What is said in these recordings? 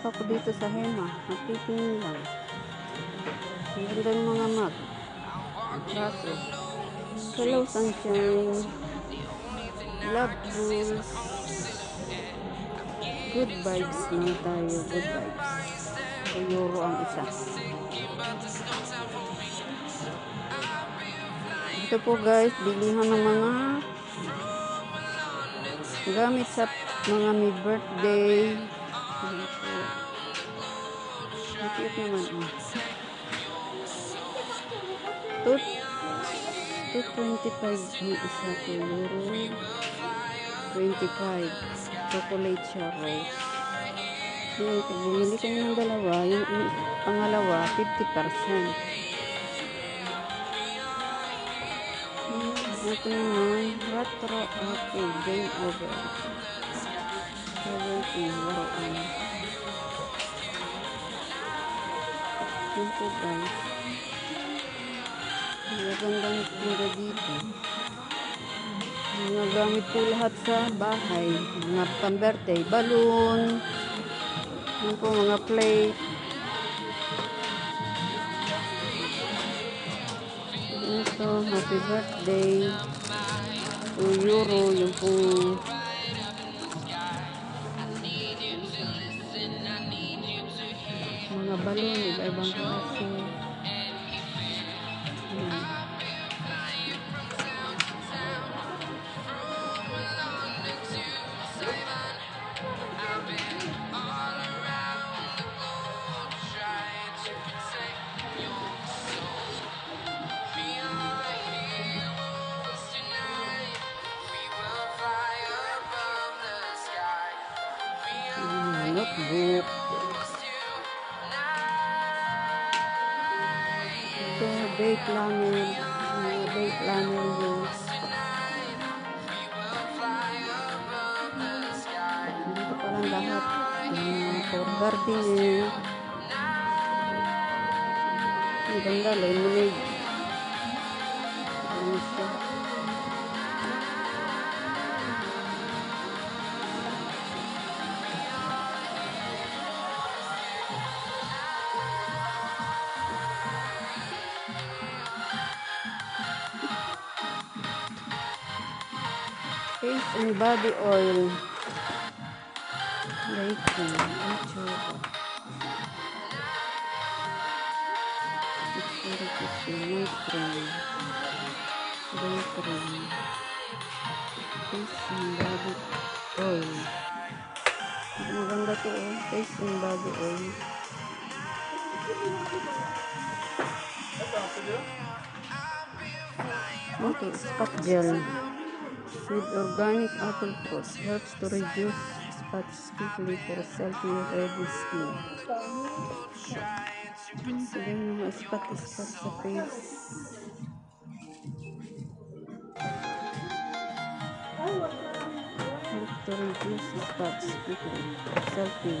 Pumasok ako dito sa Hema. Nagtitingin lang. Ang ganda ng mga mug. Braso. Hello, sunshine. Love rules. Good vibes na tayo. Good vibes. Euro ang isa. Ito po guys, bilihan ng mga gamit sa mga may birthday. Cute naman. Oh. Two, 225 ang isa po euro. 25. Chocolate siya rose. Yun, bumili kayo ng dalawa, yung yung pangalawa, 50%. Hmm, Ito naman, retro, okay, game over. 70, laruan. Yun po guys. Magandang tinda dito. Mga gamit po lahat sa bahay. Mga pamberte, balloon, yun po mga plate. Ito, happy birthday. 2 euro, yung po day planner. Mga day planner rules. Dito pa lang lahat. Um, for gardening. Ang ganda, lemonade. Ano siya? Face and body oil. Lighting. Nature. Security. Day cream. Face and body oil. Maganda to oh. Face and body oil. Okay, spot gel. With organic apple juice helps to reduce spots quickly for selfie ready skin. Face. Helps to reduce spots quickly selfie.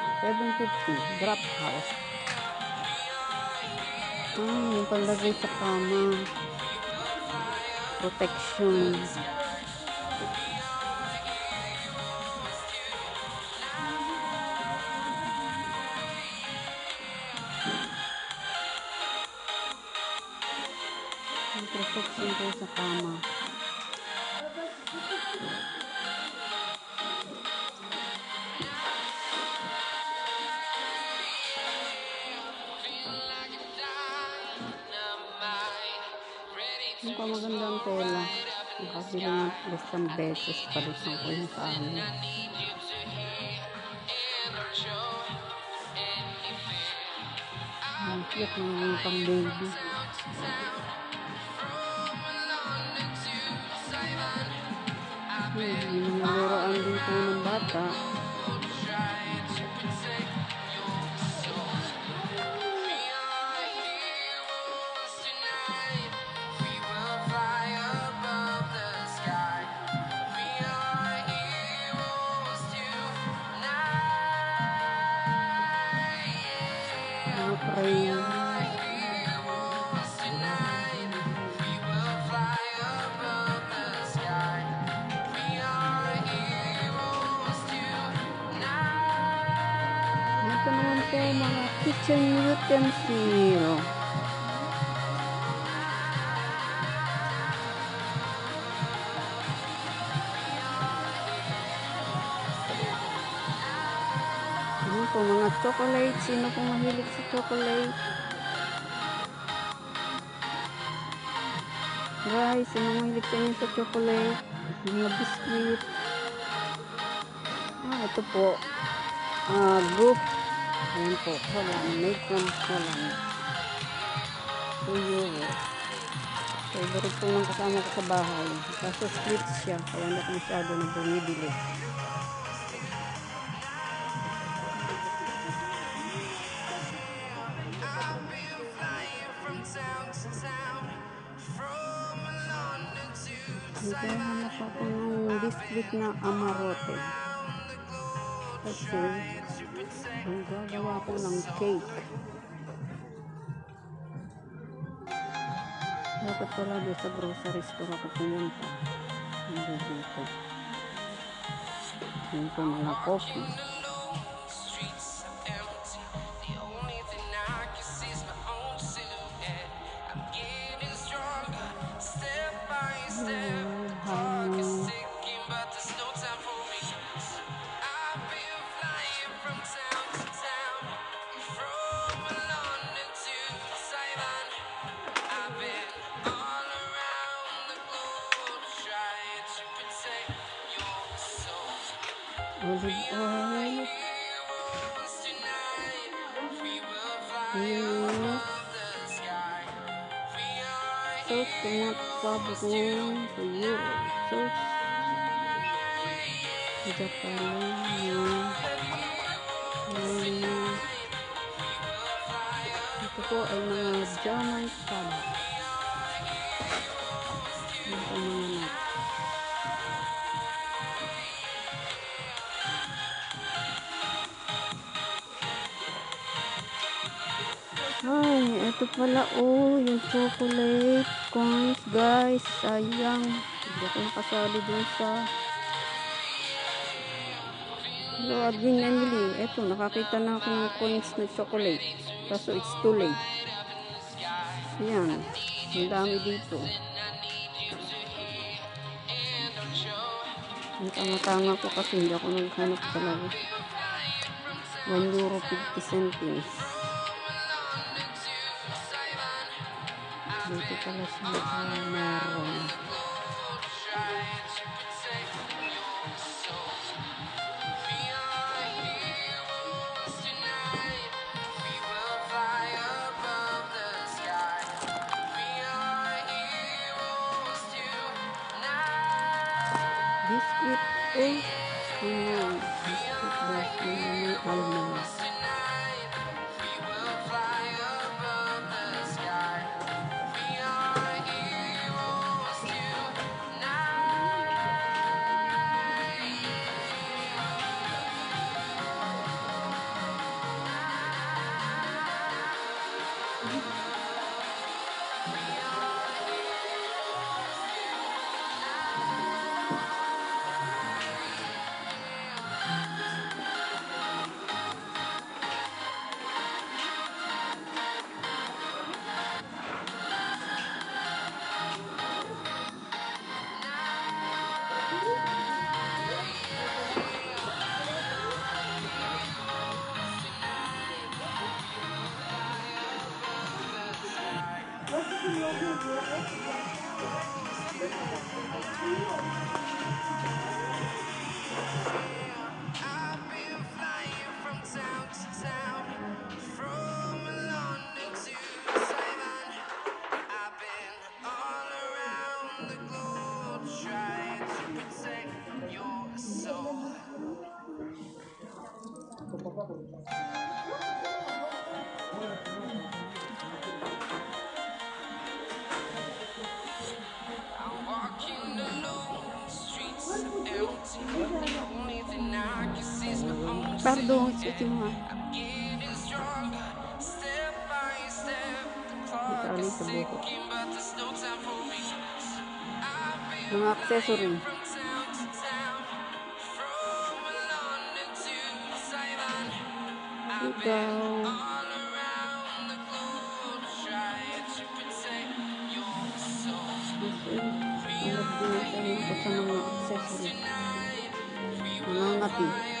750. 750. Drop house. Ah, yung palagay sa kama. Protection. Protection sa kama. Yung pa magandang tela. Nakabili ng isang beses pa rin ko yung sa amin. Cute ng pang baby. Hmm, mga laruan dito ng bata. Ito naman po mga kitchen utensil. Po, mga chocolate. Sino pong mahilig sa chocolate? Guys, sino mahilig sa inyo sa chocolate? Mga biscuit. Ah, ito po. Ah, group. Ayan po. Made from Holland. 2 euro. Favorite po ng kasama ko sa bahay. Kaso split siya. Kaya hindi ko masyado na bumibili. Biscuit na amarote. Kasi, ang gagawa ko ng cake. Dapat pala doon sa grocery store ako pumunta. Hindi dito. Po mga coffee. search the month Bob Warren for years. Search the Paloma. Ito po ay mga German product. Ay, ito pala oh, yung chocolate coins, guys. Sayang. Hindi ako nakasali dun sa Hello, Admin Emily. Ito, nakakita na ako ng coins na chocolate. Kaso it's too late. Ayan. Ang dami dito. Ang tanga-tanga ko kasi hindi ako naghanap talaga. 1 euro 50 centimes. Dito pala siya uh, meron. Biscuit eh. Ano? Biscuit ba? May almond. Pardon, ito mo ha. Itali sa buko. Mga accessory. Ikaw. Alam din natin ko sa mga accessory. Mga ngapi.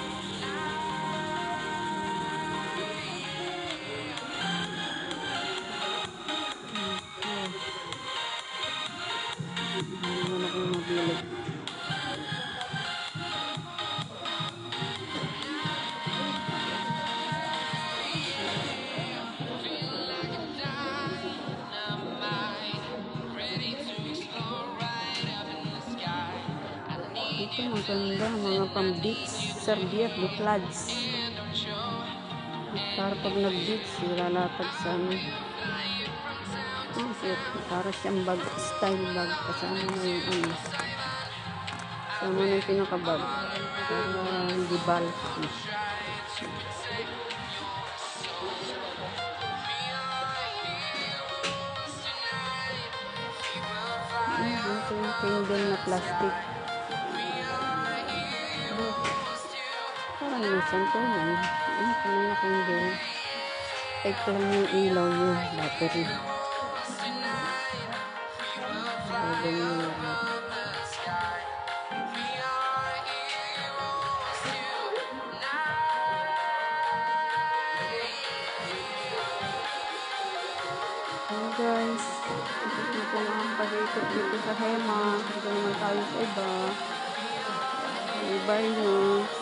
Ito maganda, mga pang-beach, serviette, buklads. Para pag nag-beach, nilalapag sa ano. Shit. Para siyang bag, style bag. Kasama na yung ano. Kasama na yung pinakabag. Para hindi bulky. Ito yung candle na plastic. Nasan ko yan. Ano pa na candle? Ito lang yung ilaw yung battery. Sabi niyo lahat. Guys, ito na ang pag-ikot dito sa Hema. Dito naman tayo sa iba. Bye-bye na.